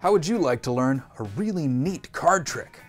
How would you like to learn a really neat card trick?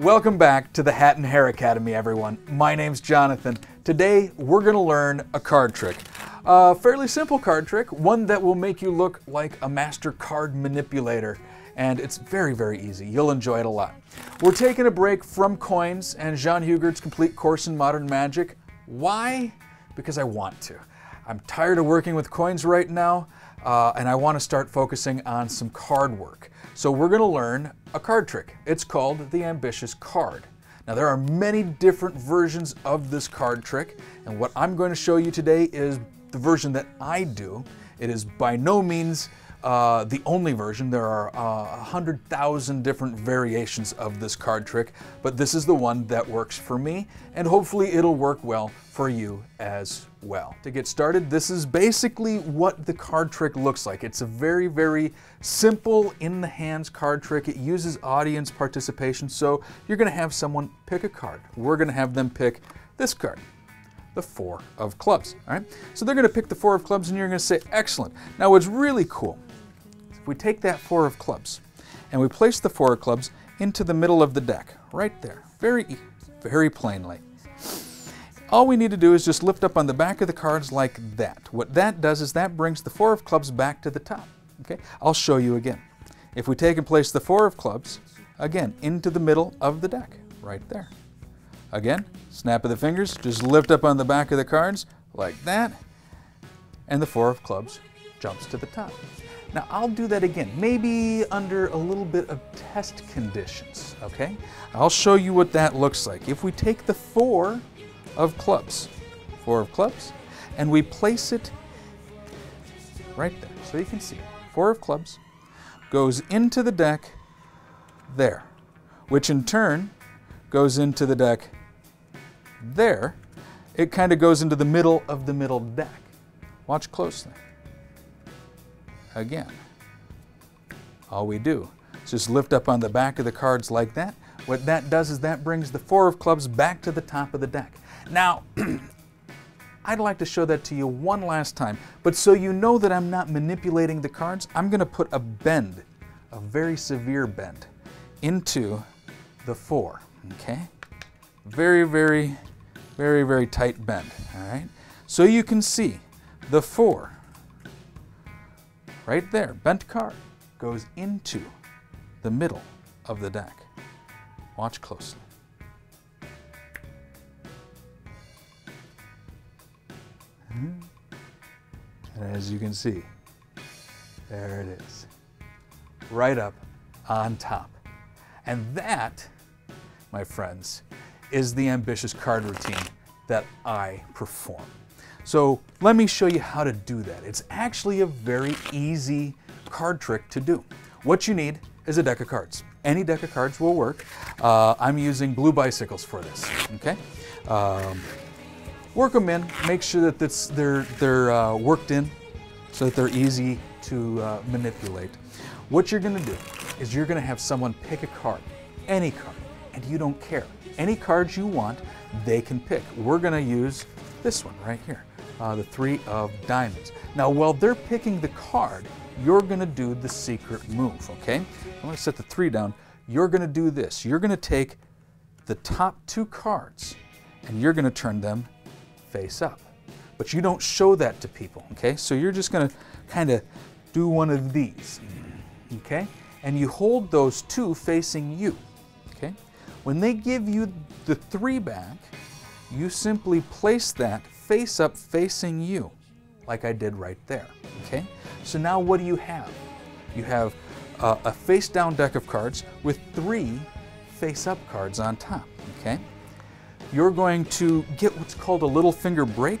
Welcome back to the Hat and Hare Academy, everyone. My name's Jonathon. Today, we're going to learn a card trick. A fairly simple card trick, one that will make you look like a master card manipulator. And it's very, very easy. You'll enjoy it a lot. We're taking a break from coins and Jean Hugard's complete course in modern magic. Why? Because I want to. I'm tired of working with coins right now, uh, and I want to start focusing on some card work. So we're going to learn a card trick. It's called the Ambitious Card. Now there are many different versions of this card trick, and what I'm going to show you today is the version that I do. It is by no means uh, the only version. There are uh, 100,000 different variations of this card trick, but this is the one that works for me, and hopefully it'll work well for you as well. To get started, this is basically what the card trick looks like. It's a very, very simple in the hands card trick. It uses audience participation, so you're gonna have someone pick a card. We're gonna have them pick this card the four of clubs. All right, so they're going to pick the four of clubs, and you're going to say, "Excellent." Now, what's really cool we take that four of clubs and we place the four of clubs into the middle of the deck, right there, very, very plainly. All we need to do is just lift up on the back of the cards like that. What that does is that brings the four of clubs back to the top. Okay, I'll show you again. If we take and place the four of clubs, again, into the middle of the deck, right there. Again, snap of the fingers, just lift up on the back of the cards like that, and the four of clubs jumps to the top. Now I'll do that again, maybe under a little bit of test conditions, okay? I'll show you what that looks like. If we take the four of clubs, four of clubs, and we place it right there, so you can see, four of clubs goes into the deck there, which in turn goes into the deck there. It kind of goes into the middle of the middle deck. Watch closely again. All we do is just lift up on the back of the cards like that. What that does is that brings the four of clubs back to the top of the deck. Now, I'd like to show that to you one last time, but so you know that I'm not manipulating the cards, I'm going to put a bend, a very severe bend, into the four, okay? Very, very, very, very tight bend, all right? So you can see the four right there, bent card, goes into the middle of the deck. Watch closely. Mm-hmm. And as you can see, there it is, right up on top. And that, my friends, is the ambitious card routine that I perform. So let me show you how to do that. It's actually a very easy card trick to do. What you need is a deck of cards. Any deck of cards will work. Uh, I'm using blue bicycles for this, okay? Um, work them in, make sure that they're, they're uh, worked in so that they're easy to uh, manipulate. What you're gonna do is you're gonna have someone pick a card, any card, and you don't care. Any cards you want, they can pick. We're gonna use this one right here uh, the three of diamonds. Now, while they're picking the card, you're going to do the secret move, okay? I'm going to set the three down. You're going to do this. You're going to take the top two cards and you're going to turn them face up. But you don't show that to people, okay? So you're just going to kind of do one of these, okay? And you hold those two facing you, okay? When they give you the three back, you simply place that face up facing you, like I did right there, okay? So now what do you have? You have uh, a face down deck of cards with three face up cards on top, okay? You're going to get what's called a little finger break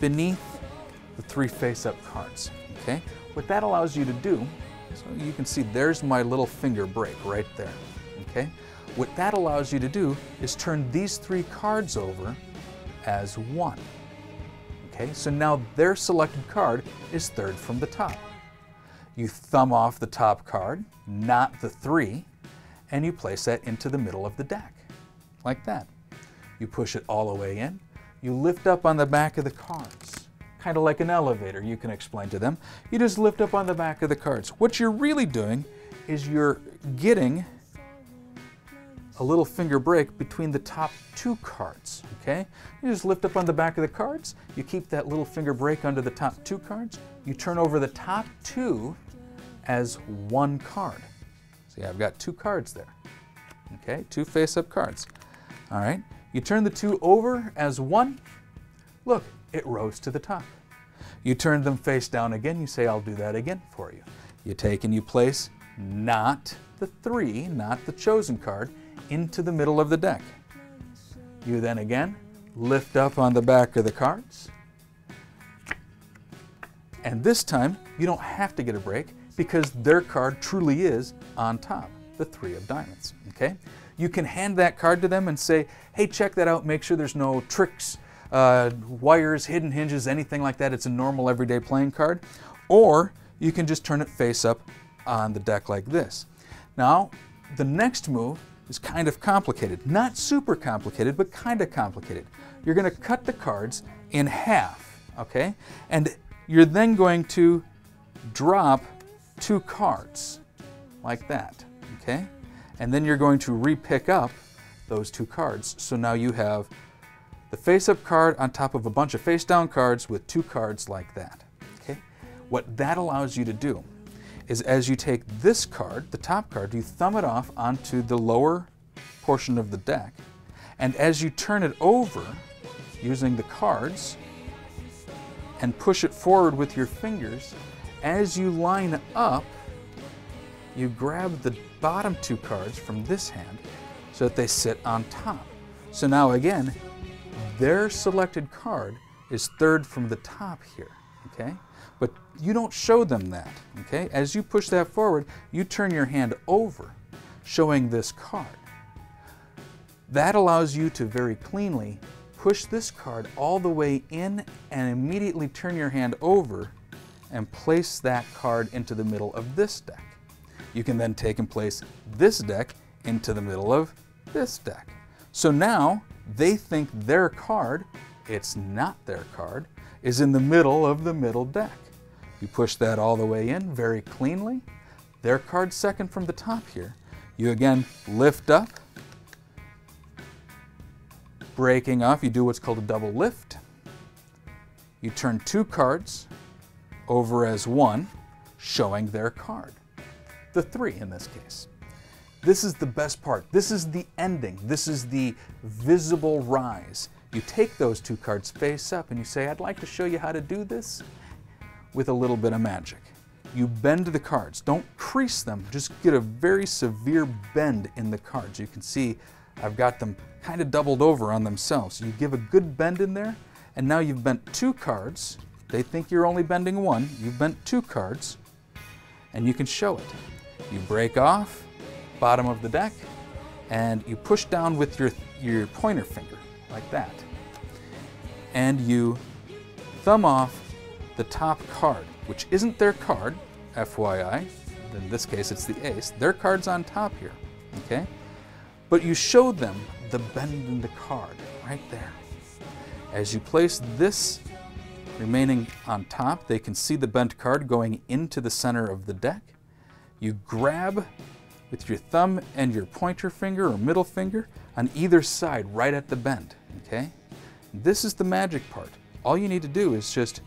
beneath the three face up cards, okay? What that allows you to do, so you can see there's my little finger break right there, okay? What that allows you to do is turn these three cards over as one. Okay, so now their selected card is third from the top. You thumb off the top card, not the three, and you place that into the middle of the deck, like that. You push it all the way in. You lift up on the back of the cards, kind of like an elevator, you can explain to them. You just lift up on the back of the cards. What you're really doing is you're getting a little finger break between the top two cards, okay? You just lift up on the back of the cards, you keep that little finger break under the top two cards, you turn over the top two as one card. See, I've got two cards there, okay? Two face-up cards, all right? You turn the two over as one, look, it rose to the top. You turn them face down again, you say, I'll do that again for you. You take and you place not the three, not the chosen card, into the middle of the deck. You then again lift up on the back of the cards. And this time, you don't have to get a break because their card truly is on top, the three of diamonds, okay? You can hand that card to them and say, hey, check that out, make sure there's no tricks, uh, wires, hidden hinges, anything like that. It's a normal everyday playing card. Or you can just turn it face up on the deck like this. Now, the next move is kind of complicated. Not super complicated, but kind of complicated. You're going to cut the cards in half, okay? And you're then going to drop two cards like that, okay? And then you're going to re-pick up those two cards. So now you have the face-up card on top of a bunch of face-down cards with two cards like that, okay? What that allows you to do is as you take this card, the top card, you thumb it off onto the lower portion of the deck, and as you turn it over using the cards and push it forward with your fingers, as you line up, you grab the bottom two cards from this hand so that they sit on top. So now again, their selected card is third from the top here, okay? But you don't show them that, okay? As you push that forward, you turn your hand over, showing this card. That allows you to very cleanly push this card all the way in and immediately turn your hand over and place that card into the middle of this deck. You can then take and place this deck into the middle of this deck. So now they think their card, it's not their card, is in the middle of the middle deck. You push that all the way in very cleanly. Their card second from the top here. You again lift up, breaking off, you do what's called a double lift. You turn two cards over as one, showing their card. The three in this case. This is the best part. This is the ending. This is the visible rise. You take those two cards face up and you say, I'd like to show you how to do this with a little bit of magic. You bend the cards. Don't crease them. Just get a very severe bend in the cards. You can see I've got them kind of doubled over on themselves. You give a good bend in there, and now you've bent two cards. They think you're only bending one. You've bent two cards, and you can show it. You break off, bottom of the deck, and you push down with your, your pointer finger, like that. And you thumb off the top card, which isn't their card, FYI. In this case, it's the ace. Their card's on top here, okay? But you show them the bend in the card right there. As you place this remaining on top, they can see the bent card going into the center of the deck. You grab with your thumb and your pointer finger or middle finger on either side right at the bend, okay? This is the magic part. All you need to do is just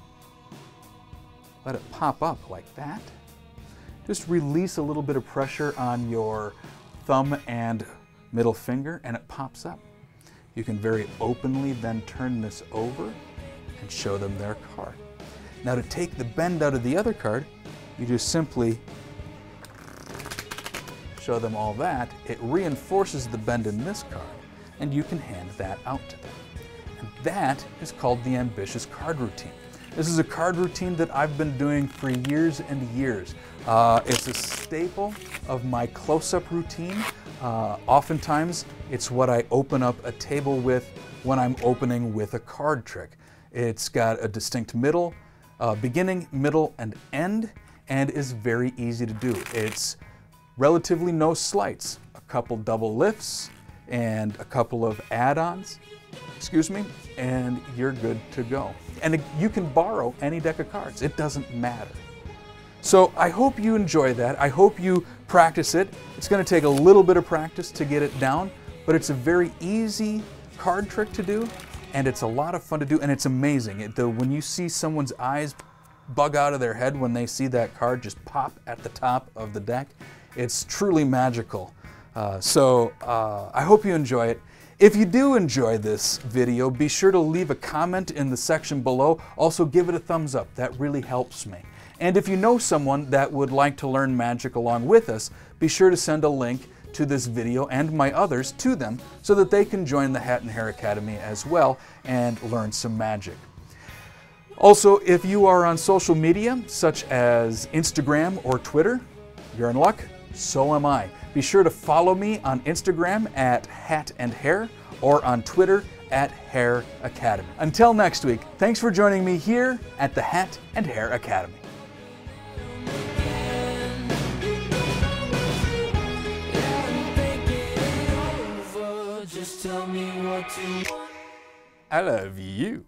let it pop up like that. Just release a little bit of pressure on your thumb and middle finger and it pops up. You can very openly then turn this over and show them their card. Now to take the bend out of the other card, you just simply show them all that. It reinforces the bend in this card and you can hand that out to them. And that is called the ambitious card routine. This is a card routine that I've been doing for years and years. Uh, it's a staple of my close-up routine. Uh, oftentimes, it's what I open up a table with when I'm opening with a card trick. It's got a distinct middle, uh, beginning, middle, and end, and is very easy to do. It's relatively no sleights, a couple double lifts, and a couple of add-ons, excuse me, and you're good to go. And you can borrow any deck of cards. It doesn't matter. So I hope you enjoy that. I hope you practice it. It's going to take a little bit of practice to get it down, but it's a very easy card trick to do, and it's a lot of fun to do, and it's amazing. It, the, when you see someone's eyes bug out of their head when they see that card just pop at the top of the deck, it's truly magical. Uh, so uh, I hope you enjoy it. If you do enjoy this video, be sure to leave a comment in the section below. Also give it a thumbs up, that really helps me. And if you know someone that would like to learn magic along with us, be sure to send a link to this video and my others to them so that they can join the Hat and Hare Academy as well and learn some magic. Also, if you are on social media such as Instagram or Twitter, you're in luck, so am I. Be sure to follow me on Instagram at Hat and Hare or on Twitter at Hare Academy. Until next week, thanks for joining me here at the Hat and Hare Academy. I love you.